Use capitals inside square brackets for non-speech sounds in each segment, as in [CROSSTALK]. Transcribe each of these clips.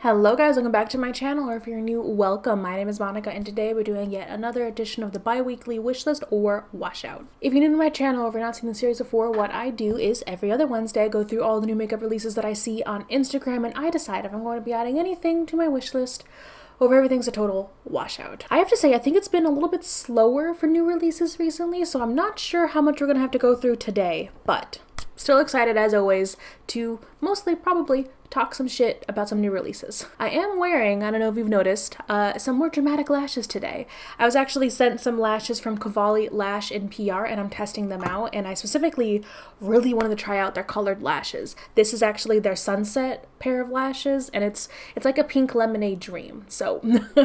Hello guys, welcome back to my channel, or if you're new, welcome. My name is Monica, and today we're doing yet another edition of the bi-weekly wishlist or washout. If you're new to my channel, or if you're not seen the series before, what I do is every other Wednesday I go through all the new makeup releases that I see on Instagram, and I decide if I'm going to be adding anything to my wishlist if everything's a total washout. I have to say, I think it's been a little bit slower for new releases recently, so I'm not sure how much we're gonna have to go through today, but still excited as always to mostly probably talk some shit about some new releases. I am wearing, I don't know if you've noticed, uh, some more dramatic lashes today. I was actually sent some lashes from Cavalli Lash in PR and I'm testing them out and I specifically really wanted to try out their colored lashes. This is actually their sunset pair of lashes and it's it's like a pink lemonade dream. So [LAUGHS]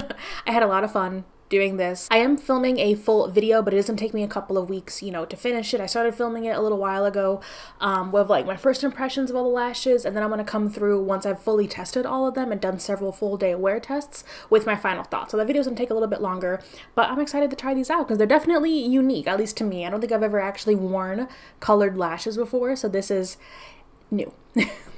I had a lot of fun doing this. I am filming a full video, but it doesn't take me a couple of weeks, you know, to finish it. I started filming it a little while ago um, with like my first impressions of all the lashes, and then I'm to come through once I've fully tested all of them and done several full day wear tests with my final thoughts. So the video's to take a little bit longer, but I'm excited to try these out because they're definitely unique, at least to me. I don't think I've ever actually worn colored lashes before, so this is new. [LAUGHS]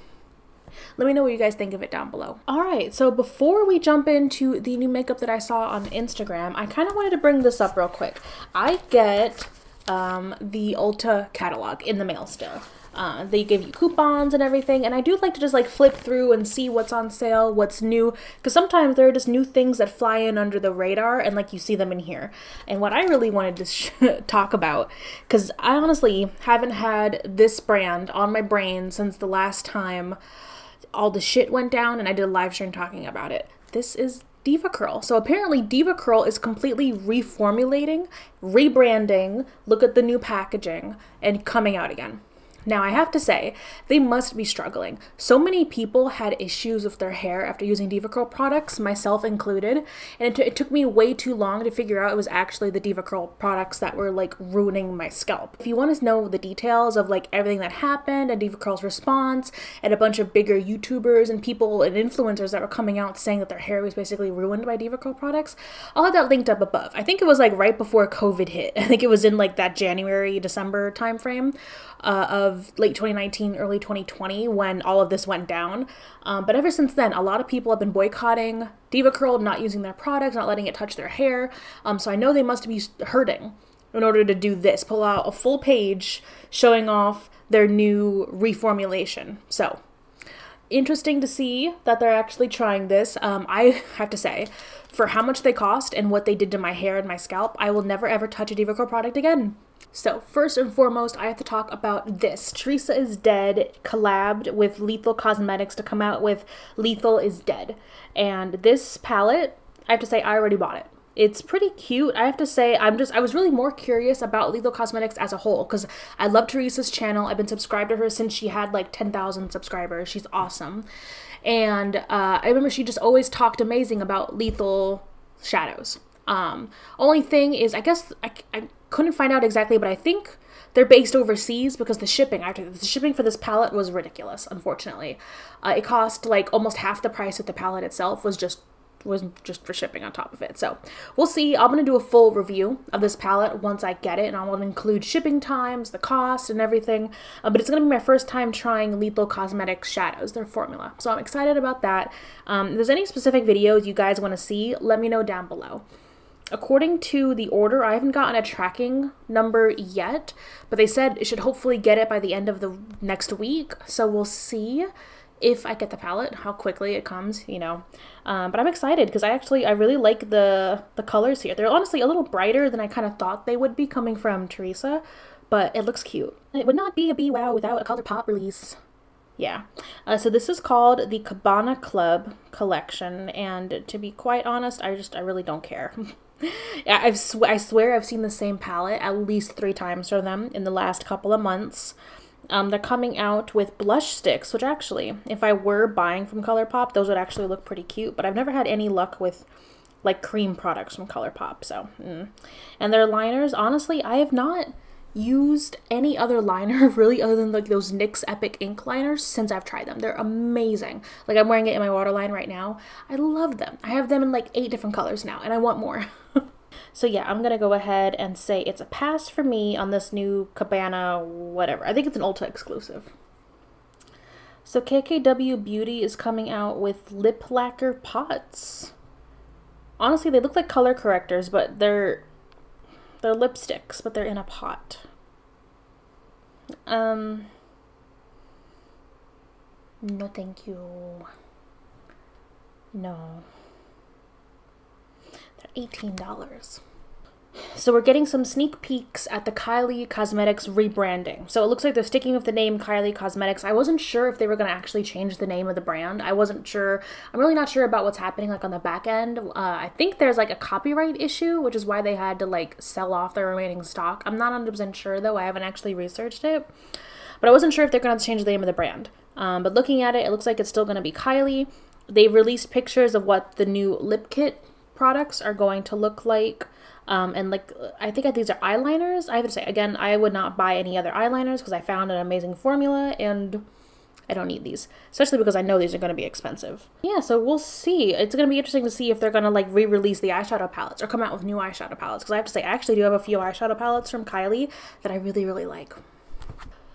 Let me know what you guys think of it down below. All right, so before we jump into the new makeup that I saw on Instagram, I kind of wanted to bring this up real quick. I get um, the Ulta catalog in the mail still. Uh, they give you coupons and everything, and I do like to just like flip through and see what's on sale, what's new, because sometimes there are just new things that fly in under the radar, and like you see them in here. And what I really wanted to [LAUGHS] talk about, because I honestly haven't had this brand on my brain since the last time all the shit went down and I did a live stream talking about it. This is DevaCurl. So apparently DevaCurl is completely reformulating, rebranding, look at the new packaging, and coming out again. Now, I have to say, they must be struggling. So many people had issues with their hair after using DevaCurl products, myself included, and it, it, took me way too long to figure out it was actually the DevaCurl products that were like ruining my scalp. If you want to know the details of like everything that happened and DevaCurl's response and a bunch of bigger YouTubers and people and influencers that were coming out saying that their hair was basically ruined by DevaCurl products, I'll have that linked up above. I think it was like right before COVID hit. [LAUGHS] I think it was in like that January, December timeframe uh, of late 2019, early 2020 when all of this went down. Um, but ever since then, a lot of people have been boycotting DevaCurl, not using their products, not letting it touch their hair. Um, so I know they must be hurting in order to do this, pull out a full page showing off their new reformulation. So interesting to see that they're actually trying this. Um, I [LAUGHS] have to say, for how much they cost and what they did to my hair and my scalp, I will never ever touch a DevaCurl product again. So, first and foremost, I have to talk about this. Teresa is Dead collabed with Lethal Cosmetics to come out with Lethal is Dead. And this palette, I have to say, I already bought it. It's pretty cute. I have to say, I'm just, I was really more curious about Lethal Cosmetics as a whole because I love Teresa's channel. I've been subscribed to her since she had like 10,000 subscribers. She's awesome. And uh, I remember she just always talked amazing about Lethal Shadows. Um, only thing is, I guess I, I couldn't find out exactly, but I think they're based overseas because the shipping after the shipping for this palette was ridiculous. Unfortunately, uh, it cost like almost half the price of the palette itself was just was just for shipping on top of it. So we'll see. I'm gonna do a full review of this palette once I get it, and I will include shipping times, the cost, and everything. Uh, but it's gonna be my first time trying Lethal Cosmetics Shadows, their formula. So I'm excited about that. Um, if there's any specific videos you guys want to see, let me know down below according to the order, I haven't gotten a tracking number yet, but they said it should hopefully get it by the end of the next week. So we'll see if I get the palette, how quickly it comes, you know. Um, but I'm excited because I actually I really like the the colors here. They're honestly a little brighter than I kind of thought they would be coming from Teresa, but it looks cute. It would not be a BWOW without a ColourPop release. Yeah. Uh, so this is called the Cabana Club collection, and to be quite honest, I just I really don't care. [LAUGHS] I've sw- I swear I've seen the same palette at least three times from them in the last couple of months. Um, they're coming out with blush sticks, which actually, if I were buying from ColourPop, those would actually look pretty cute. But I've never had any luck with like cream products from ColourPop. So, mm. and their liners, honestly, I have not used any other liner [LAUGHS] really other than like those NYX Epic ink liners since I've tried them. They're amazing. Like I'm wearing it in my waterline right now. I love them. I have them in like eight different colors now and I want more. [LAUGHS] So yeah, I'm gonna go ahead and say it's a pass for me on this new Cabana whatever. I think it's an Ulta exclusive. So KKW Beauty is coming out with lip lacquer pots. Honestly, they look like color correctors, but they're they're lipsticks, but they're in a pot. Um No, thank you. No. They're $18. So we're getting some sneak peeks at the Kylie Cosmetics rebranding. So it looks like they're sticking with the name Kylie Cosmetics. I wasn't sure if they were going to actually change the name of the brand. I wasn't sure. I'm really not sure about what's happening like on the back end. Uh, I think there's like a copyright issue, which is why they had to like sell off their remaining stock. I'm not 100% sure though. I haven't actually researched it. But I wasn't sure if they're going to change the name of the brand. Um, but looking at it, it looks like it's still going to be Kylie. They've released pictures of what the new lip kit products are going to look like. Um, and like I think these are eyeliners. I have to say again, I would not buy any other eyeliners because I found an amazing formula and I don't need these, especially because I know these are going to be expensive. Yeah, so we'll see. It's going to be interesting to see if they're going to like re-release the eyeshadow palettes or come out with new eyeshadow palettes. Because I have to say, I actually do have a few eyeshadow palettes from Kylie that I really, really like.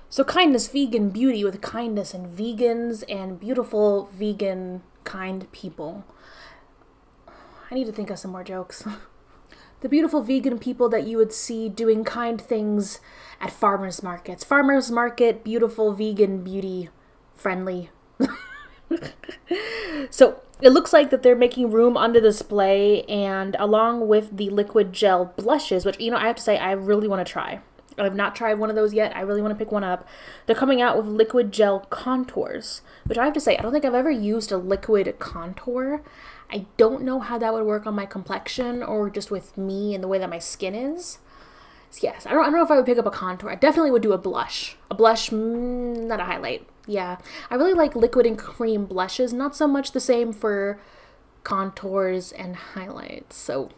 So kindness, vegan beauty with kindness and vegans and beautiful vegan kind people. I need to think of some more jokes. [LAUGHS] the beautiful vegan people that you would see doing kind things at farmers markets. Farmers market, beautiful vegan beauty friendly. [LAUGHS] so it looks like that they're making room on the display and along with the liquid gel blushes, which you know I have to say I really want to try. I've not tried one of those yet. I really want to pick one up. They're coming out with liquid gel contours, which I have to say, I don't think I've ever used a liquid contour. I don't know how that would work on my complexion or just with me and the way that my skin is. So yes, I don't, I don't know if I would pick up a contour. I definitely would do a blush. A blush, mm, not a highlight. Yeah, I really like liquid and cream blushes. Not so much the same for contours and highlights. So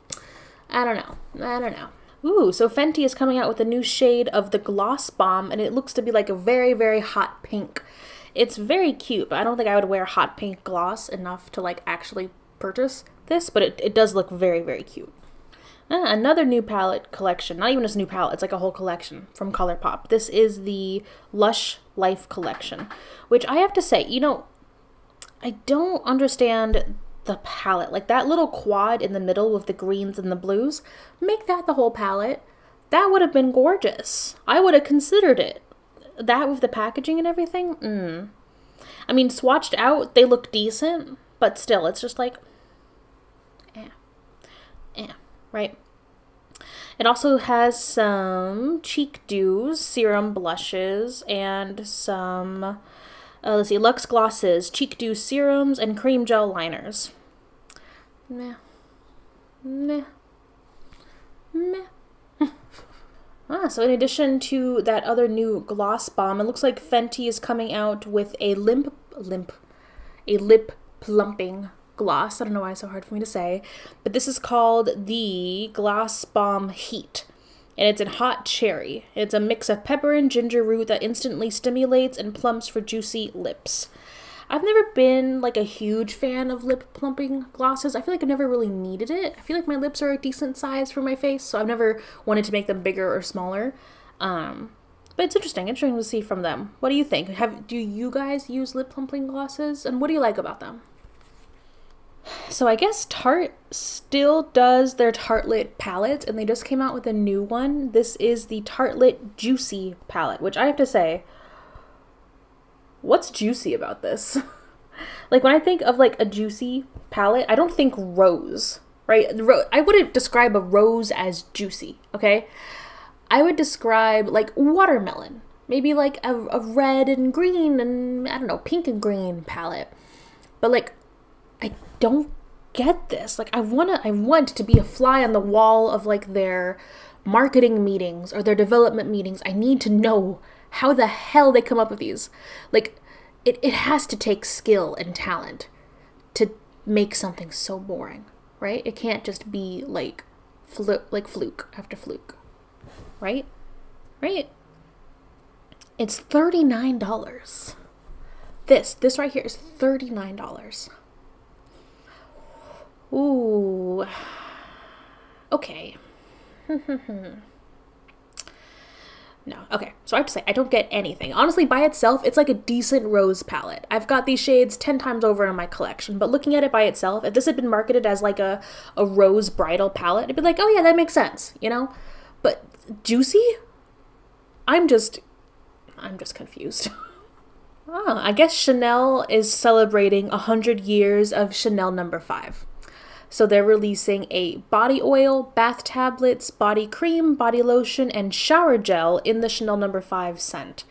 I don't know. I don't know. Ooh, so Fenty is coming out with a new shade of the Gloss Bomb, and it looks to be like a very, very hot pink. It's very cute, but I don't think I would wear hot pink gloss enough to like actually purchase this, but it, it does look very, very cute. Ah, another new palette collection. Not even just a new palette, it's like a whole collection from ColourPop. This is the Lush Life collection, which I have to say, you know, I don't understand the palette. Like that little quad in the middle with the greens and the blues, make that the whole palette. That would have been gorgeous. I would have considered it. That with the packaging and everything, mm. I mean, swatched out, they look decent, but still, it's just like, right? It also has some cheek dews, serum blushes, and some, uh, let's see, Luxe glosses, cheek dew serums, and cream gel liners. Meh. Meh. Meh. [LAUGHS] ah, so in addition to that other new gloss bomb, it looks like Fenty is coming out with a limp, limp, a lip plumping gloss. I don't know why it's so hard for me to say, but this is called the Gloss Bomb Heat. And it's in hot cherry. It's a mix of pepper and ginger root that instantly stimulates and plumps for juicy lips. I've never been like a huge fan of lip plumping glosses. I feel like I've never really needed it. I feel like my lips are a decent size for my face, so I've never wanted to make them bigger or smaller. Um, but it's interesting, interesting to see from them. What do you think? Have do you guys use lip plumping glosses, and what do you like about them? So I guess Tarte still does their Tartlet palettes, and they just came out with a new one. This is the Tartlet Juicy palette, which I have to say what's juicy about this? [LAUGHS] like when I think of like a juicy palette, I don't think rose, right? I wouldn't describe a rose as juicy, okay? I would describe like watermelon, maybe like a, a red and green and I don't know, pink and green palette. But like, I don't get this. Like, I wanna, I want to be a fly on the wall of like their marketing meetings or their development meetings. I need to know how the hell they come up with these. Like, it, it has to take skill and talent to make something so boring, right? It can't just be like fluke, like fluke after fluke, right? Right? It's $39. This, this right here is $39. Ooh. [SIGHS] Okay. [LAUGHS] No. Okay. So I have to say, I don't get anything. Honestly, by itself, it's like a decent rose palette. I've got these shades 10 times over in my collection, but looking at it by itself, if this had been marketed as like a, a rose bridal palette, it'd be like, oh yeah, that makes sense, you know? But juicy? I'm just, I'm just confused. oh, [LAUGHS] I guess Chanel is celebrating 100 years of Chanel number 5. So they're releasing a body oil, bath tablets, body cream, body lotion, and shower gel in the Chanel number no. 5 scent.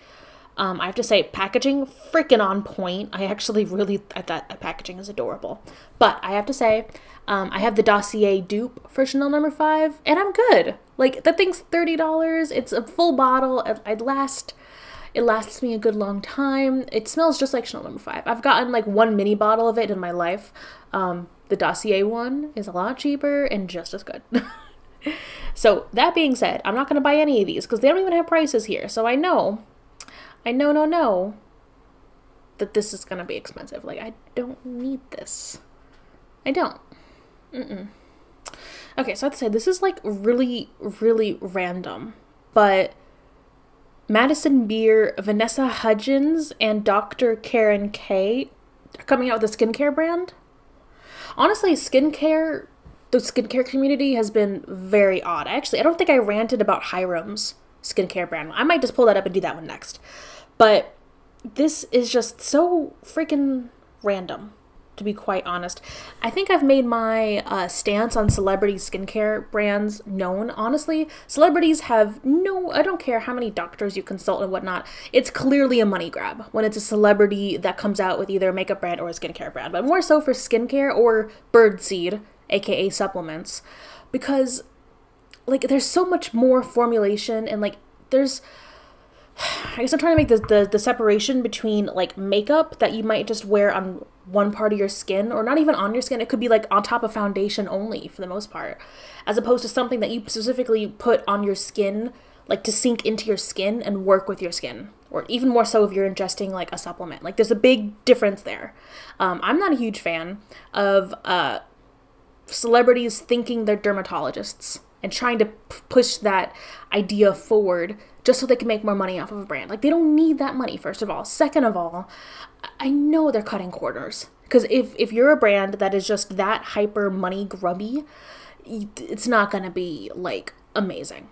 Um, I have to say, packaging freaking on point. I actually really thought that packaging is adorable. But I have to say, um, I have the dossier dupe for Chanel number no. 5, and I'm good. Like, that thing's $30. It's a full bottle. It, it last it lasts me a good long time. It smells just like Chanel number no. 5. I've gotten like one mini bottle of it in my life. Um, the dossier one is a lot cheaper and just as good. [LAUGHS] so, that being said, I'm not going to buy any of these because they don't even have prices here. So, I know, I know, no, no, that this is going to be expensive. Like, I don't need this. I don't. Mm-mm. Okay, so I have to say, this is like really, really random. But Madison Beer, Vanessa Hudgens, and Dr. Karen K are coming out with a skincare brand honestly, skincare, the skincare community has been very odd. Actually, I don't think I ranted about Hyram's skincare brand. I might just pull that up and do that one next. But this is just so freaking random to be quite honest. I think I've made my uh, stance on celebrity skincare brands known. Honestly, celebrities have no, I don't care how many doctors you consult and whatnot, it's clearly a money grab when it's a celebrity that comes out with either a makeup brand or a skincare brand, but more so for skincare or birdseed, aka supplements, because like there's so much more formulation and like there's I guess I'm trying to make the, the, the separation between like makeup that you might just wear on one part of your skin, or not even on your skin. It could be like on top of foundation only for the most part, as opposed to something that you specifically put on your skin, like to sink into your skin and work with your skin, or even more so if you're ingesting like a supplement. Like there's a big difference there. Um, I'm not a huge fan of uh, celebrities thinking they're dermatologists and trying to push that idea forward just so they can make more money off of a brand. Like they don't need that money first of all. Second of all, I know they're cutting corners because if if you're a brand that is just that hyper money grubby, it's not going to be like amazing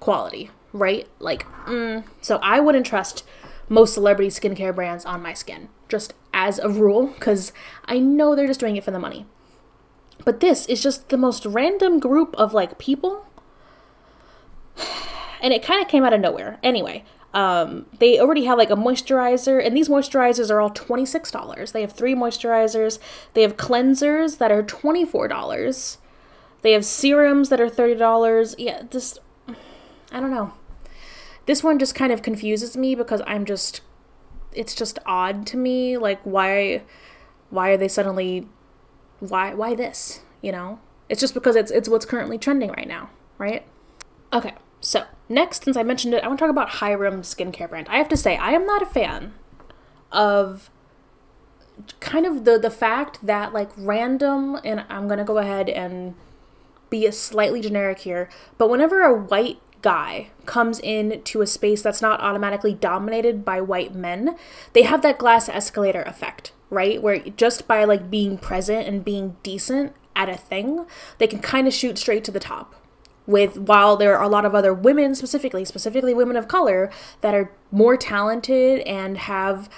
quality, right? Like mm, so I wouldn't trust most celebrity skincare brands on my skin just as a rule because I know they're just doing it for the money. But this is just the most random group of like people. And it kind of came out of nowhere. Anyway, um, they already have like a moisturizer, and these moisturizers are all $26. They have three moisturizers. They have cleansers that are $24. They have serums that are $30. Yeah, this, I don't know. This one just kind of confuses me because I'm just, it's just odd to me. Like, why, why are they suddenly, why, why this? You know? It's just because it's, it's what's currently trending right now, right? Okay, so Next, since I mentioned it, I want to talk about Hyram skincare brand. I have to say, I am not a fan of kind of the the fact that like random and I'm going to go ahead and be a slightly generic here, but whenever a white guy comes in to a space that's not automatically dominated by white men, they have that glass escalator effect, right? Where just by like being present and being decent at a thing, they can kind of shoot straight to the top with while there are a lot of other women specifically specifically women of color that are more talented and have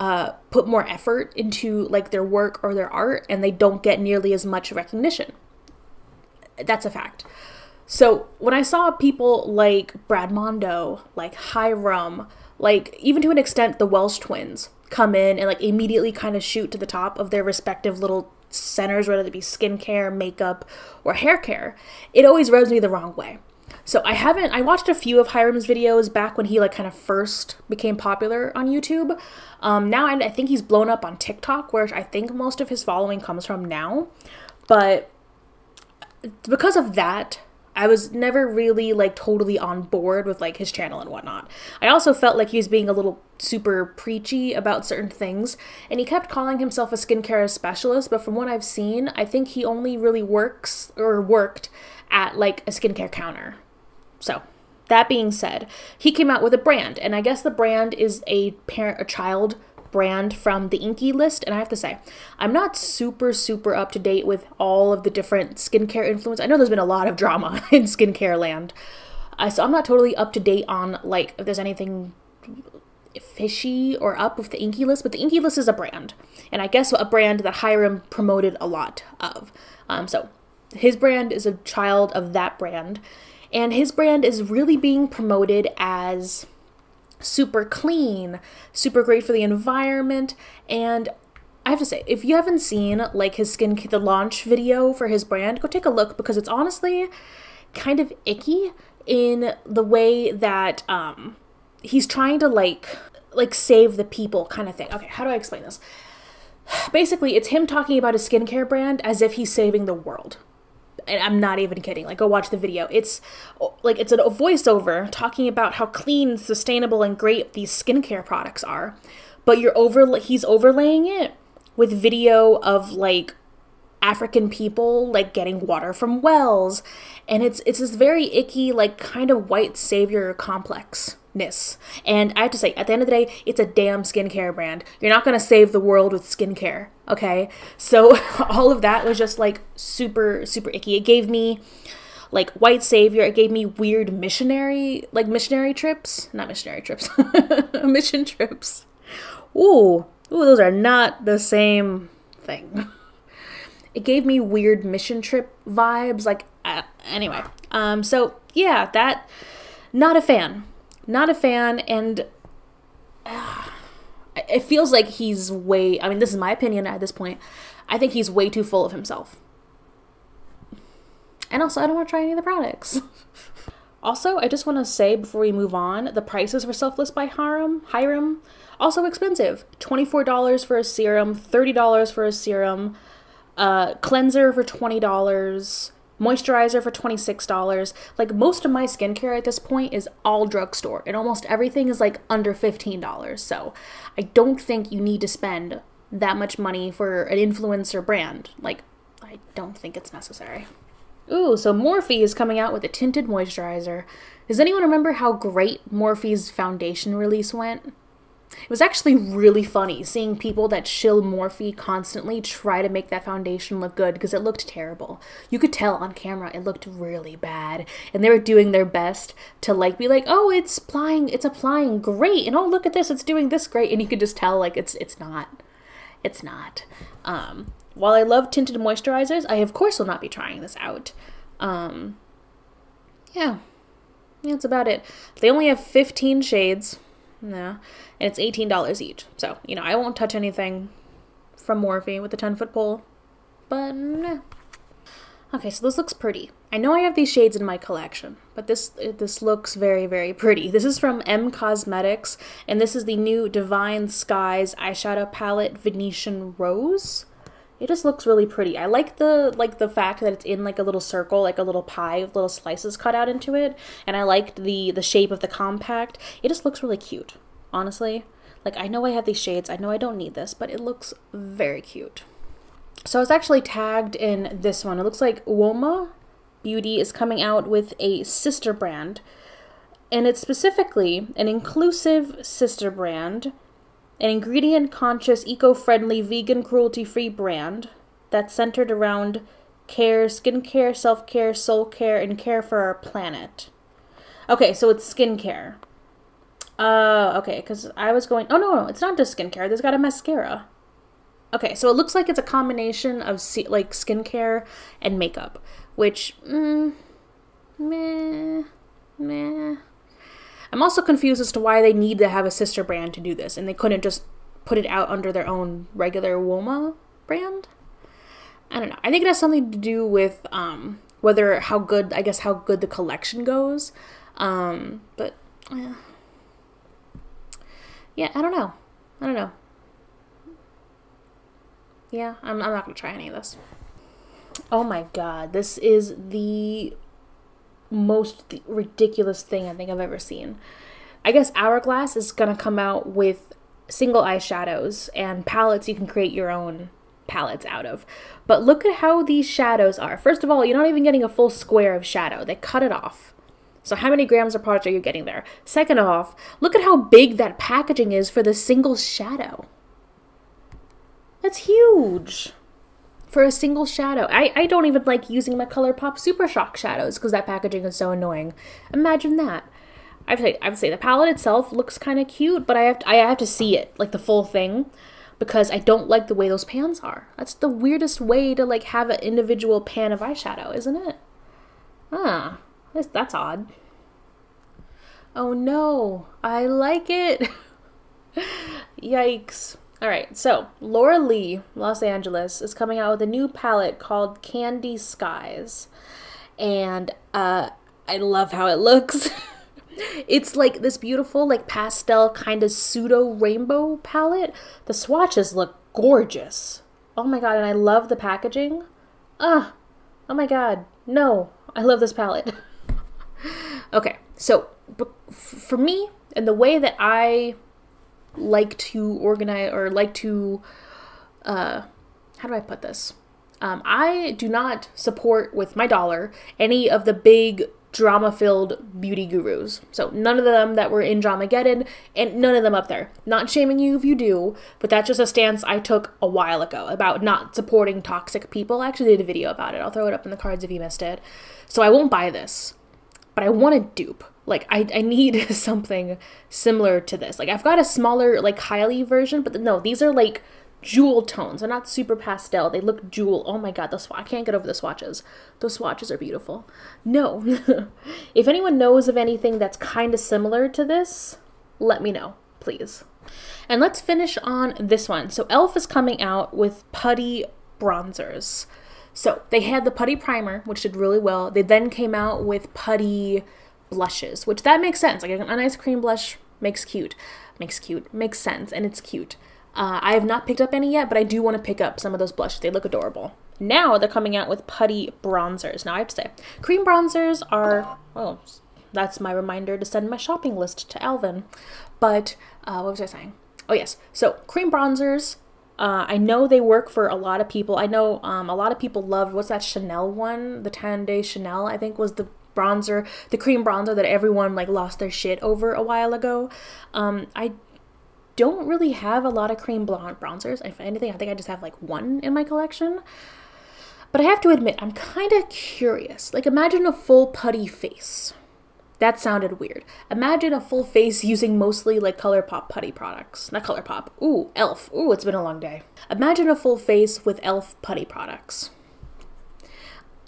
uh, put more effort into like their work or their art and they don't get nearly as much recognition. That's a fact. So when i saw people like brad mondo like hyram like even to an extent the welsh twins come in and like immediately kind of shoot to the top of their respective little centers, whether it be skincare, makeup, or hair care, it always rubs me the wrong way. So I haven't I watched a few of Hyram's videos back when he like kind of first became popular on YouTube. Um, now I, I think he's blown up on TikTok, where I think most of his following comes from now. But because of that, I was never really like totally on board with like his channel and whatnot. I also felt like he was being a little super preachy about certain things, and he kept calling himself a skincare specialist, but from what I've seen, I think he only really works or worked at like a skincare counter. So, that being said, he came out with a brand, and I guess the brand is a parent, a child brand from the INKEY List. And I have to say, I'm not super, super up to date with all of the different skincare influence. I know there's been a lot of drama [LAUGHS] in skincare land. Uh, so I'm not totally up to date on like if there's anything fishy or up with the INKEY List, but the INKEY List is a brand. And I guess a brand that Hyram promoted a lot of. Um, so his brand is a child of that brand. And his brand is really being promoted as super clean, super great for the environment, and I have to say, if you haven't seen like his skin the launch video for his brand, go take a look because it's honestly kind of icky in the way that um he's trying to like like save the people kind of thing. Okay, how do I explain this? [SIGHS] Basically, it's him talking about his skincare brand as if he's saving the world and I'm not even kidding. Like, go watch the video. It's like it's a voiceover talking about how clean, sustainable, and great these skincare products are, but you're over. He's overlaying it with video of like African people like getting water from wells, and it's it's this very icky, like kind of white savior complex ness. And I have to say, at the end of the day, it's a damn skincare brand. You're not to save the world with skincare, okay? So [LAUGHS] all of that was just like super, super icky. It gave me like white savior. It gave me weird missionary, like missionary trips. Not missionary trips, [LAUGHS] mission trips. Ooh, ooh, those are not the same thing. [LAUGHS] It gave me weird mission trip vibes. Like, uh, anyway. Um, so yeah, that, not a fan not a fan, and uh, it feels like he's way. I mean, this is my opinion at this point. I think he's way too full of himself. And also, I don't want to try any of the products. [LAUGHS] also, I just want to say before we move on, the prices for Selfless by Hyram, Hyram, also expensive. $24 for a serum, $30 for a serum, uh, cleanser for $20, moisturizer for $26. Like most of my skincare at this point is all drugstore and almost everything is like under $15. So I don't think you need to spend that much money for an influencer brand. Like I don't think it's necessary. Ooh, so Morphe is coming out with a tinted moisturizer. Does anyone remember how great Morphe's foundation release went? It was actually really funny seeing people that shill Morphe constantly try to make that foundation look good because it looked terrible. You could tell on camera it looked really bad, and they were doing their best to like be like, "Oh, it's applying, it's applying great," and "Oh, look at this, it's doing this great," and you could just tell like it's it's not, it's not. Um, while I love tinted moisturizers, I of course will not be trying this out. Um, yeah, that's about it. They only have 15 shades. Yeah and it's $18 each. So, you know, I won't touch anything from Morphe with the 10 foot pole, but nah. Okay, so this looks pretty. I know I have these shades in my collection, but this uh, this looks very, very pretty. This is from Em Cosmetics, and this is the new Divine Skies eyeshadow palette Venetian Rose. It just looks really pretty. I like the like the fact that it's in like a little circle, like a little pie with little slices cut out into it, and I liked the the shape of the compact. It just looks really cute honestly. Like, I know I have these shades, I know I don't need this, but it looks very cute. So I was actually tagged in this one. It looks like Uoma Beauty is coming out with a sister brand, and it's specifically an inclusive sister brand, an ingredient conscious, eco friendly, vegan, cruelty free brand that's centered around care, skincare, self care, soul care, and care for our planet. Okay, so it's skincare. Uh, okay, because I was going. Oh no, no, it's not just skincare. There's got a mascara. Okay, so it looks like it's a combination of like skincare and makeup, which mm, meh, meh. I'm also confused as to why they need to have a sister brand to do this, and they couldn't just put it out under their own regular Uoma brand. I don't know. I think it has something to do with um, whether how good I guess how good the collection goes. Um, but yeah yeah, I don't know. I don't know. Yeah, I'm, I'm not to try any of this. Oh my god, this is the most ridiculous thing I think I've ever seen. I guess Hourglass is going to come out with single eyeshadows and palettes you can create your own palettes out of. But look at how these shadows are. First of all, you're not even getting a full square of shadow. They cut it off. So how many grams of product are you getting there? Second off, look at how big that packaging is for the single shadow. That's huge for a single shadow. I, I don't even like using my ColourPop Super Shock shadows because that packaging is so annoying. Imagine that. I would say I would say the palette itself looks kind of cute, but I have to, I have to see it like the full thing because I don't like the way those pans are. That's the weirdest way to like have an individual pan of eyeshadow, isn't it? Ah, that's, that's odd. Oh no, I like it. [LAUGHS] Yikes. All right, so Laura Lee, Los Angeles, is coming out with a new palette called Candy Skies. And uh, I love how it looks. [LAUGHS] it's like this beautiful, like pastel kind of pseudo rainbow palette. The swatches look gorgeous. Oh my god, and I love the packaging. Ah, oh my god, no, I love this palette. [LAUGHS] okay, so for me, and the way that I like to organize or like to, uh, how do I put this? Um, I do not support with my dollar any of the big drama filled beauty gurus. So none of them that were in drama Dramageddon and none of them up there. Not shaming you if you do, but that's just a stance I took a while ago about not supporting toxic people. I actually did a video about it. I'll throw it up in the cards if you missed it. So I won't buy this, but I want a dupe. Like I, I need [LAUGHS] something similar to this. Like I've got a smaller like Kylie version, but no, these are like jewel tones. They're not super pastel. They look jewel. Oh my god, those I can't get over the swatches. Those swatches are beautiful. No. [LAUGHS] if anyone knows of anything that's kind of similar to this, let me know, please. And let's finish on this one. So e.l.f. is coming out with putty bronzers. So they had the putty primer, which did really well. They then came out with putty blushes, which that makes sense. Like an ice cream blush makes cute, makes cute, makes sense, and it's cute. Uh, I have not picked up any yet, but I do want to pick up some of those blushes. They look adorable. Now they're coming out with putty bronzers. Now I have to say, cream bronzers are, well, that's my reminder to send my shopping list to Alvin. But uh, what was I saying? Oh, yes. So cream bronzers, uh, I know they work for a lot of people. I know um, a lot of people love, what's that Chanel one? The Tan de Chanel, I think was the bronzer, the cream bronzer that everyone like lost their shit over a while ago. Um, I don't really have a lot of cream blonde bronzers. If anything, I think I just have like one in my collection. But I have to admit, I'm kind of curious. Like, imagine a full putty face. That sounded weird. Imagine a full face using mostly like ColourPop putty products. Not ColourPop. Ooh, e.l.f. Ooh, it's been a long day. Imagine a full face with e.l.f. putty products.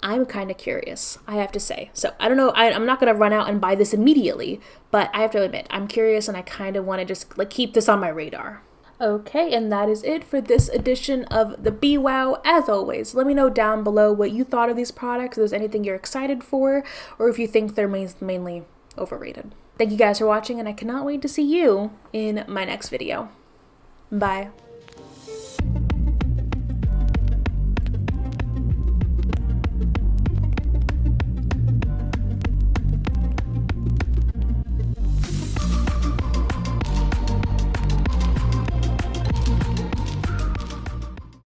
I'm kind of curious, I have to say. So I don't know, I, am not going to run out and buy this immediately, but I have to admit, I'm curious and I kind of want to just like keep this on my radar. Okay, and that is it for this edition of the BWOW. As always, let me know down below what you thought of these products, if there's anything you're excited for, or if you think they're mainly overrated. Thank you guys for watching, and I cannot wait to see you in my next video. Bye.